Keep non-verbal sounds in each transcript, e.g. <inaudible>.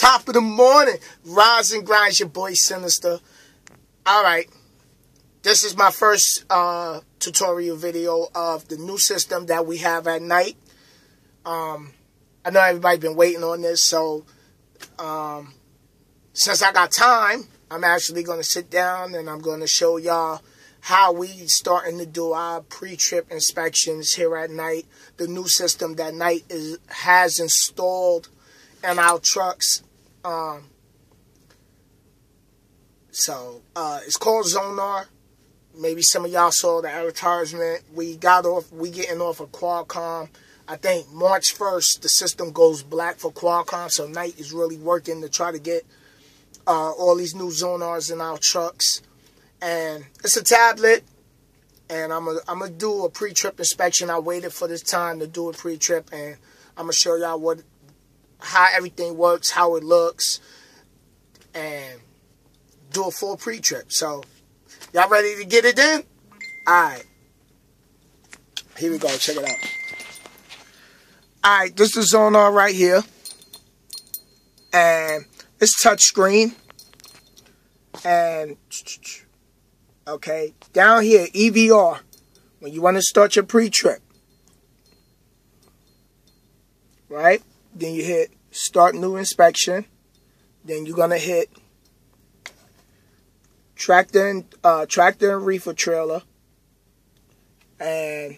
Top of the morning. Rise and grind, your boy Sinnizter. Alright. This is my first uh, tutorial video of the new system that we have at Knight. Um, I know everybody's been waiting on this, so um, since I got time, I'm actually going to sit down and I'm going to show y'all how we starting to do our pre-trip inspections here at Knight. The new system that Knight is has installed in our trucks. Um, so uh, it's called Zonar. Maybe some of y'all saw the advertisement. We got off. We getting off of Qualcomm. I think March 1st the system goes black for Qualcomm. So Knight is really working to try to get uh, all these new Zonars in our trucks. And it's a tablet. And I'm going I'm to do a pre-trip inspection. I waited for this time to do a pre-trip. And I'm going to show y'all what how everything works, how it looks. And do a full pre-trip. So, y'all ready to get it in? Alright. Here we go. Check it out. Alright, this is Zonar right here. And it's touchscreen. And, okay, down here, EVR. When you want to start your pre-trip. Right? Then you hit start new inspection. Then you're to hit tractor and uh, tractor and reefer trailer, and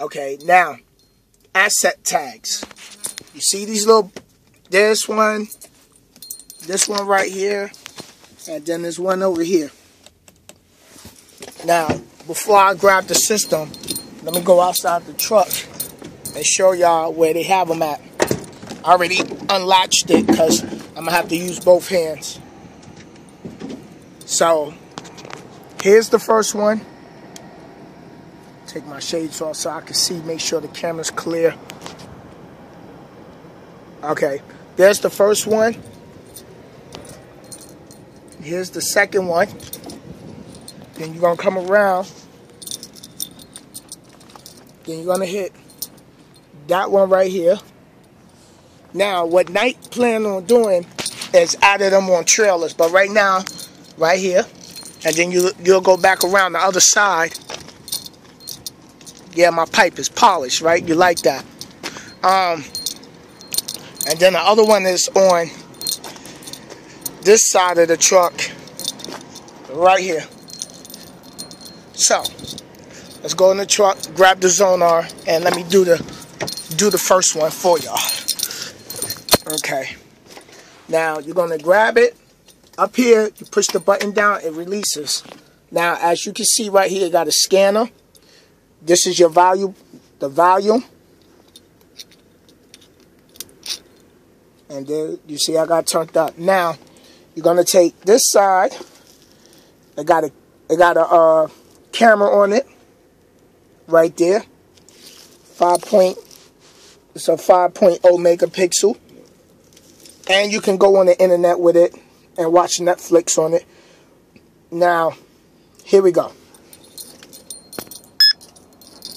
okay now asset tags. You see these little this one, this one right here, and then there's one over here. Now before I grab the system, let me go outside the truck and show y'all where they have them at. I already unlatched it because I'm gonna have to use both hands. So, here's the first one. Take my shades off so I can see, make sure the camera's clear. Okay, there's the first one. Here's the second one. Then you're gonna come around. Then you're gonna hit that one right here. Now, what Knight plan on doing is adding them on trailers, but right now right here. And then you, you'll go back around the other side. Yeah, my pipe is polished, right? You like that. Um, and then the other one is on this side of the truck. Right here. So, let's go in the truck, grab the Zonar, and let me do the do the first one for y'all. Okay. Now, you're going to grab it up here, you push the button down, it releases. Now, as you can see right here, you got a scanner. This is your volume, the volume. And there, you see I got turned up. Now, you're going to take this side. It got a, it got a uh, camera on it. Right there. 5 point, it's a 5.0 megapixel. And you can go on the internet with it and watch Netflix on it. Now, here we go.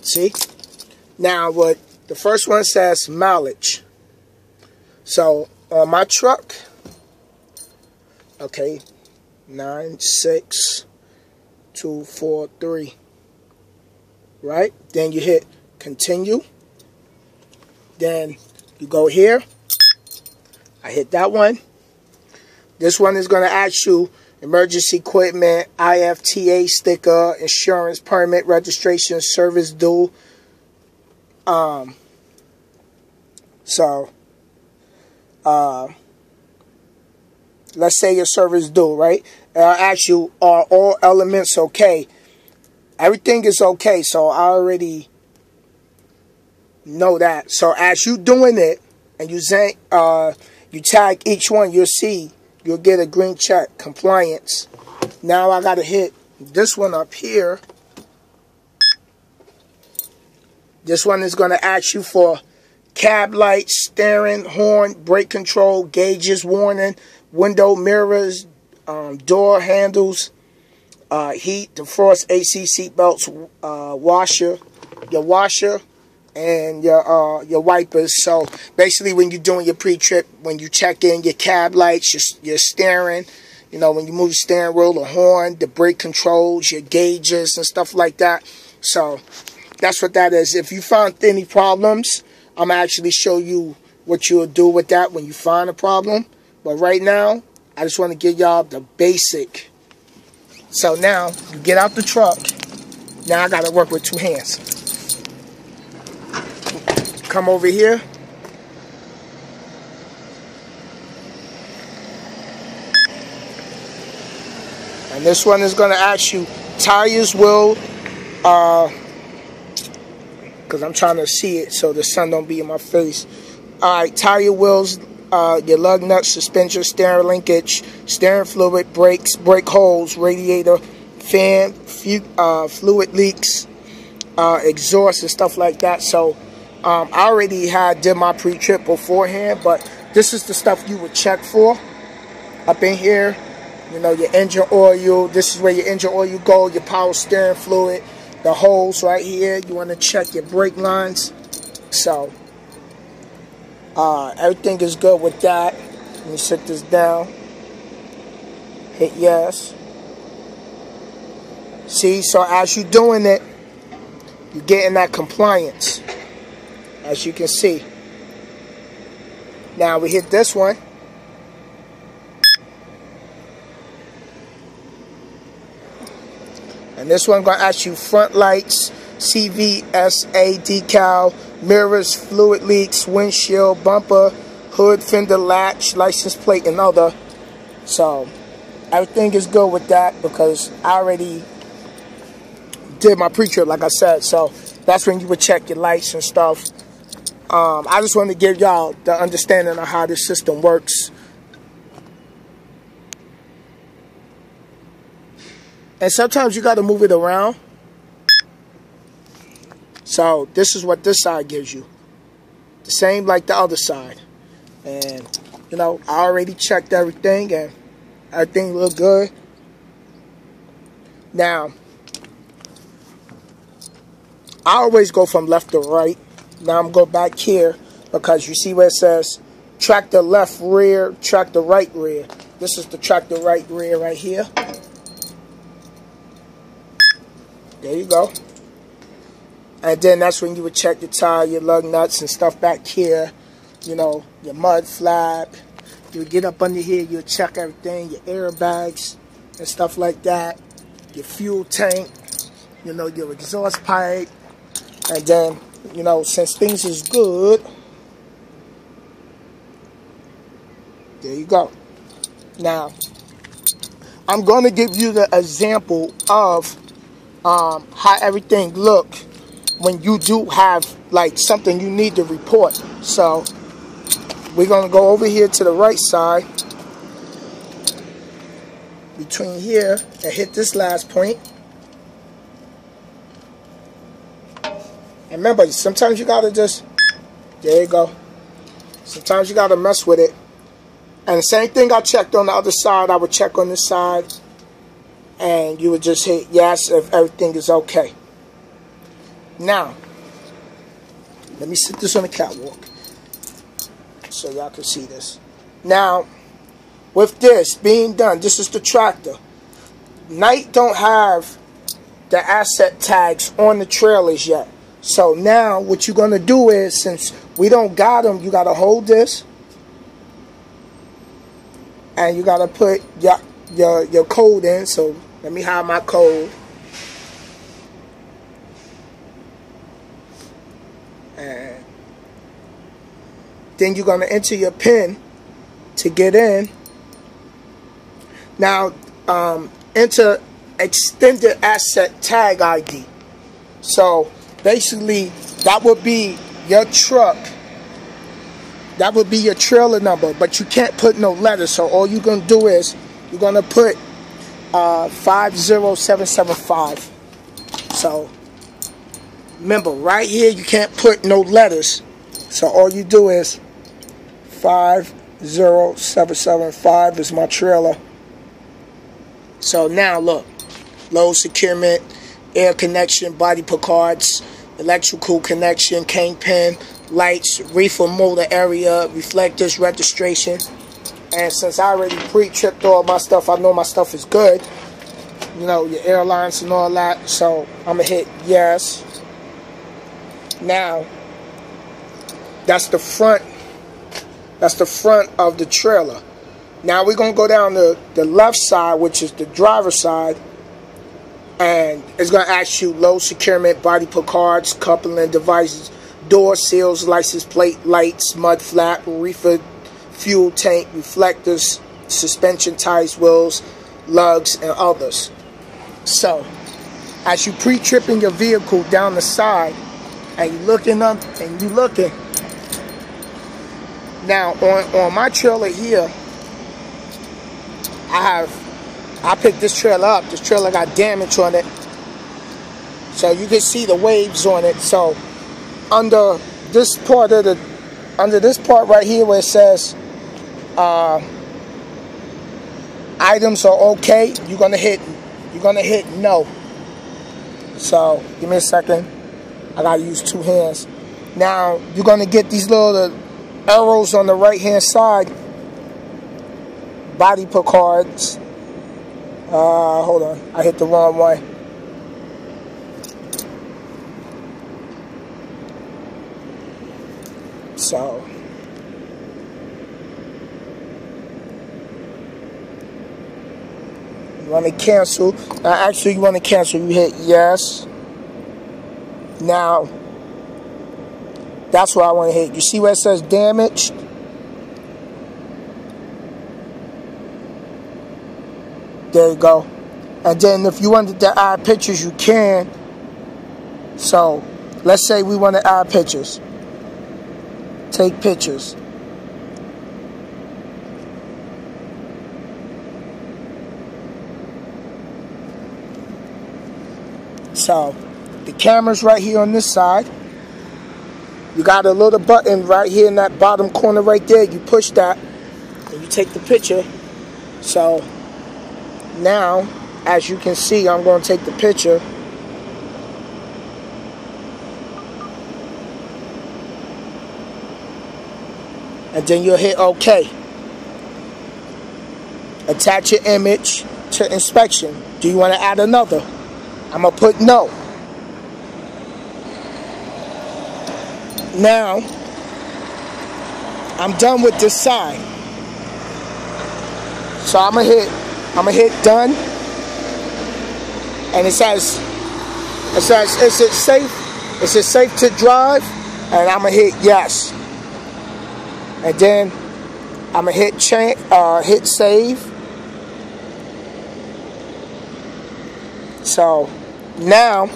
See? Now, what the first one says mileage. So, on my truck, okay, nine, six, two, four, three. Right? Then you hit continue. Then you go here. I hit that one. This one is going to ask you emergency equipment, IFTA sticker, insurance permit, registration, service due. Um, so, uh, let's say your service due, right? I'll ask you, are all elements okay? Everything is okay, so I already know that. So as you doing it, and you, uh, you tag each one, you'll see you'll get a green check, compliance. Now I got to hit this one up here. This one is going to ask you for cab lights, steering, horn, brake control, gauges, warning, window mirrors, um, door handles, uh, heat, defrost, AC seat belts, uh, washer, your washer, and your uh, your wipers. So basically, when you're doing your pre-trip, when you check in, your cab lights, your, your steering, you know, when you move the steering wheel, the horn, the brake controls, your gauges and stuff like that. So that's what that is. If you find any problems, I'm actually show you what you'll do with that when you find a problem. But right now, I just want to give y'all the basic. So now you get out the truck. Now I gotta work with two hands. Come over here. And this one is gonna ask you tires will uh because I'm trying to see it so the sun don't be in my face. All right, tire wheels, uh, your lug nuts, suspension, steering linkage, steering fluid, brakes, brake holes, radiator, fan, uh, fluid leaks, uh, exhaust, and stuff like that. So um, I already had did my pre-trip beforehand, but this is the stuff you would check for up in here. You know, your engine oil. This is where your engine oil go, your power steering fluid, the holes right here. You want to check your brake lines. So, uh, everything is good with that. Let me set this down. Hit yes. See, so as you're doing it, you're getting that compliance. As you can see. Now we hit this one. And this one going to ask you front lights, CVSA decal, mirrors, fluid leaks, windshield, bumper, hood, fender latch, license plate, and other. So everything is good with that because I already did my pre-trip, like I said. So that's when you would check your lights and stuff. Um, I just want to give y'all the understanding of how this system works. And sometimes you got to move it around. So this is what this side gives you. The same like the other side. And, you know, I already checked everything and everything looked good. Now, I always go from left to right. Now I'm going back here because you see where it says track the left rear, track the right rear. This is the track the right rear right here. There you go. And then that's when you would check the tire, your lug nuts and stuff back here. You know, your mud flap. You would get up under here, you would check everything, your airbags and stuff like that. Your fuel tank, you know, your exhaust pipe. And then, you know, since things is good, there you go. Now, I'm going to give you the example of um, how everything look when you do have like something you need to report. So we're gonna go over here to the right side between here and hit this last point. And remember, sometimes you gotta just, there you go. Sometimes you gotta mess with it. And the same thing I checked on the other side, I would check on this side and you would just hit yes if everything is okay. Now, let me sit this on the catwalk so y'all can see this. Now, with this being done, this is the tractor. Knight don't have the asset tags on the trailers yet. So now what you're going to do is, since we don't got them, you got to hold this. And you got to put your, your, your code in. So let me hide my code. And then you're going to enter your PIN to get in. Now, um, enter extended asset tag ID. So basically, that would be your truck. That would be your trailer number, but you can't put no letters. So all you're to do is you're going to put uh, 50775. So remember, right here you can't put no letters. So all you do is 50775 is my trailer. So now look, load securement, air connection, body cards, electrical connection, kingpin, lights, reefer motor area, reflectors, registration. And since I already pre-tripped all my stuff, I know my stuff is good. You know, your airlines and all that. So I'm going to hit yes. Now, that's the front. That's the front of the trailer. Now we're going to go down the, the left side, which is the driver's side. And it's going to ask you low securement, body pull cards, coupling devices, door seals, license plate, lights, mud flap, reefer, fuel tank, reflectors, suspension ties, wheels, lugs, and others. So, as you pre-tripping your vehicle down the side, and you looking up, and you looking. Now, on, on my trailer here, I have, I picked this trailer up. This trailer got damage on it. So you can see the waves on it. So under this part of the, under this part right here where it says, uh, items are okay, you're gonna hit, you're gonna hit no. So give me a second. I gotta use two hands. Now you're gonna get these little arrows on the right hand side body pull cards. Uh, hold on, I hit the wrong way. So. You want to cancel. Now, actually, you want to cancel. You hit yes. Now, that's what I want to hit. You see where it says damaged? There you go. And then if you wanted to add pictures, you can. So let's say we want to add pictures. Take pictures. So the camera's right here on this side. You got a little button right here in that bottom corner right there. You push that and you take the picture. So now, as you can see, I'm going to take the picture. And then you'll hit OK. Attach your image to inspection. Do you want to add another? I'm going to put no. Now, I'm done with this side. So I'm going to hit I'm gonna hit done. And it says, it says, is it safe? Is it safe to drive? And I'm gonna hit yes. And then I'm gonna hit change, uh, hit save. So now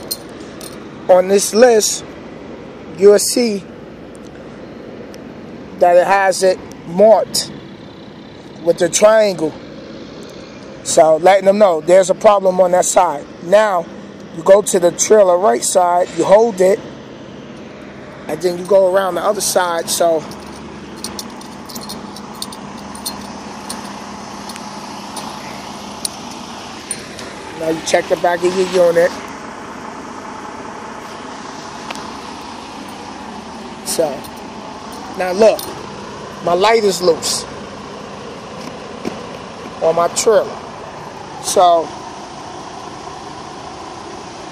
on this list, you'll see that it has it marked with the triangle. So letting them know there's a problem on that side. Now, you go to the trailer right side, you hold it, and then you go around the other side. So now you check the back of your unit. So now look, my light is loose on my trailer. So,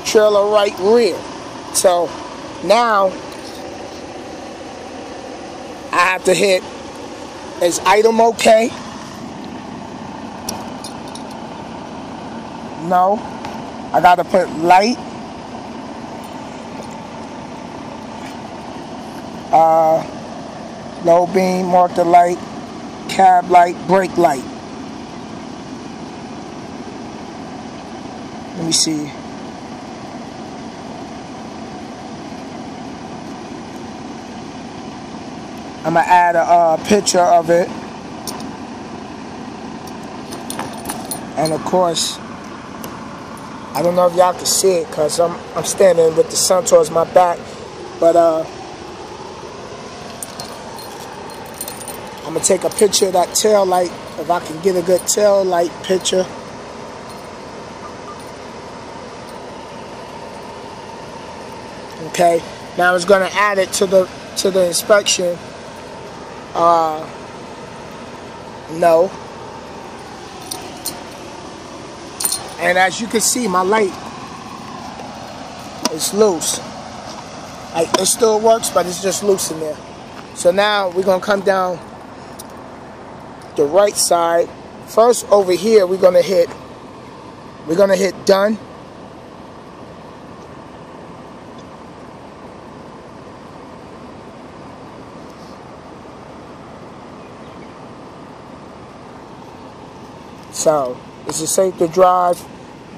trailer right rear. So, now, I have to hit, is item okay? No. I got to put light. Uh, low beam, mark the light, cab light, brake light. Let me see. I'm gonna add a uh, picture of it. And of course, I don't know if y'all can see it because I'm, I'm standing with the sun towards my back. But uh, I'm gonna take a picture of that tail light if I can get a good tail light picture. Okay, now it's going to add it to the to the inspection. Uh, no. And as you can see, my light is loose. Like, it still works, but it's just loose in there. So now we're going to come down the right side. First, over here, we're going to hit, we're going to hit done. So, is it safe to drive?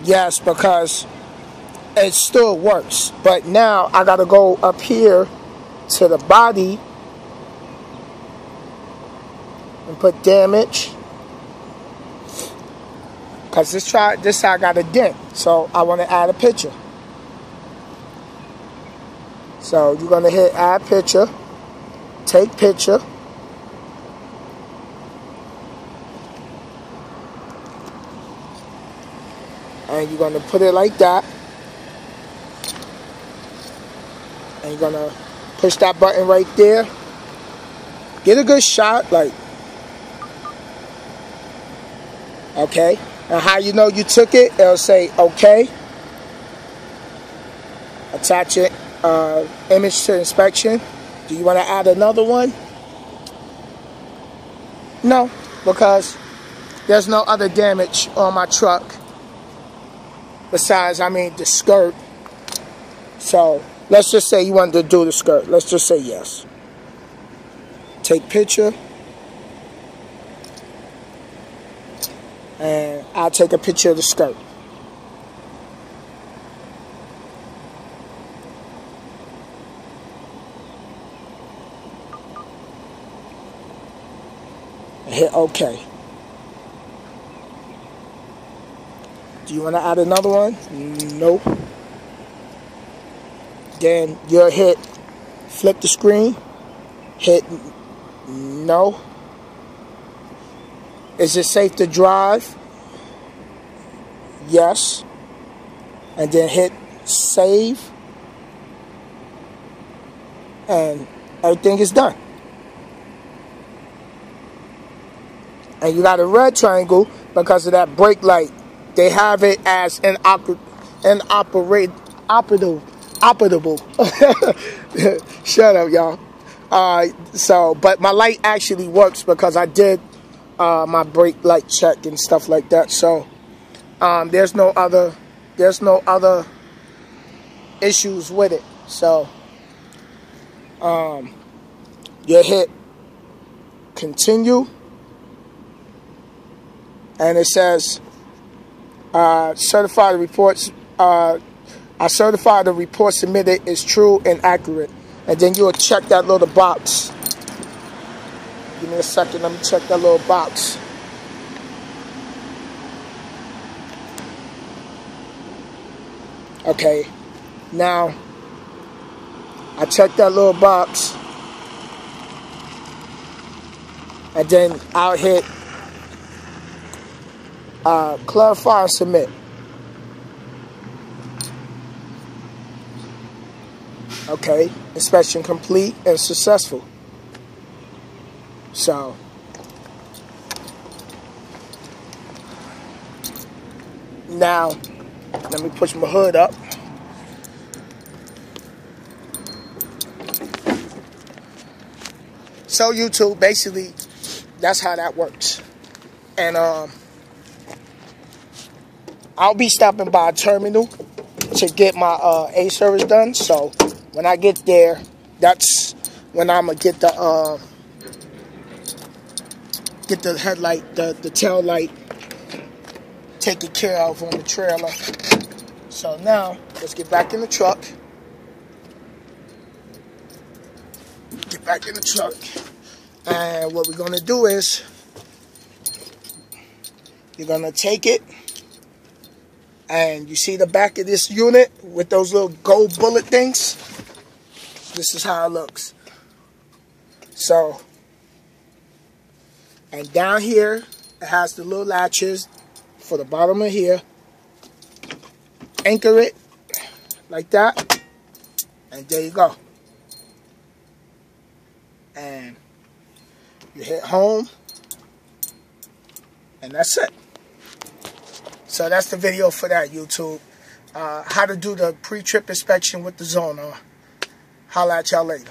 Yes, because it still works. But now I got to go up here to the body and put damage. Because this, try, this side got a dent. So I want to add a picture. So you're going to hit add picture. Take picture. And you're gonna put it like that. And you're gonna push that button right there. Get a good shot like okay? And how you know you took it it'll say okay. Attach it uh, image to inspection. Do you want to add another one? No because there's no other damage on my truck besides, I mean, the skirt. So, let's just say you wanted to do the skirt. Let's just say yes. Take picture. And I'll take a picture of the skirt. hit OK. Do you want to add another one? Nope. Then you'll hit flip the screen, hit no. Is it safe to drive? Yes. And then hit save. And everything is done. And you got a red triangle because of that brake light they have it as an oper an operate operative operable. <laughs> Shut up, y'all. Uh, so, but my light actually works because I did uh, my brake light check and stuff like that. So, um, there's no other there's no other issues with it. So, um, you hit continue, and it says uh, certify the reports. Uh, I certify the report submitted is true and accurate. And then you'll check that little box. Give me a second. Let me check that little box. Okay. Now, I check that little box. And then I'll hit uh, clarify and submit. Okay, inspection complete and successful. So, now, let me push my hood up. So YouTube, basically, that's how that works. And um, I'll be stopping by a terminal to get my uh, A service done. So when I get there, that's when I'm gonna get the uh, get the headlight, the the tail light taken care of on the trailer. So now let's get back in the truck. Get back in the truck. And what we're gonna do is you're gonna take it and you see the back of this unit with those little gold bullet things? This is how it looks. So, and down here, it has the little latches for the bottom of here. Anchor it like that. And there you go. And you hit home. And that's it. So that's the video for that, YouTube. Uh, how to do the pre-trip inspection with the Zonar. Holla at y'all later.